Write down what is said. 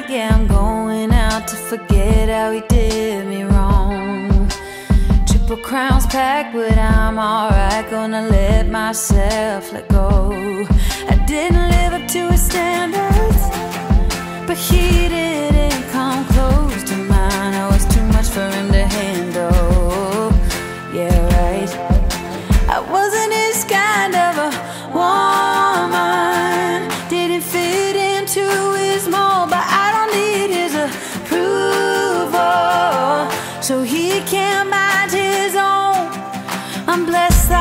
night, yeah, I'm going out to forget how he did me wrong. Triple crowns packed, but I'm alright, gonna let myself let go. I didn't so he can mind his own. I'm blessed.